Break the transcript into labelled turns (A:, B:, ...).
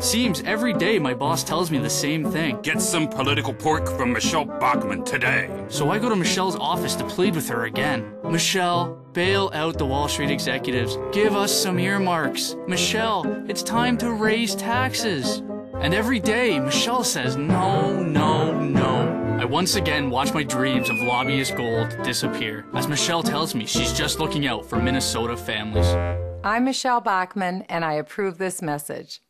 A: Seems every day my boss tells me the same thing.
B: Get some political pork from Michele Bachmann today.
A: So I go to Michele's office to plead with her again. Michele, bail out the Wall Street executives. Give us some earmarks. Michele, it's time to raise taxes. And every day, Michele says no, no, no. I once again watch my dreams of lobbyist gold disappear as Michele tells me she's just looking out for Minnesota families.
C: I'm Michele Bachmann, and I approve this message.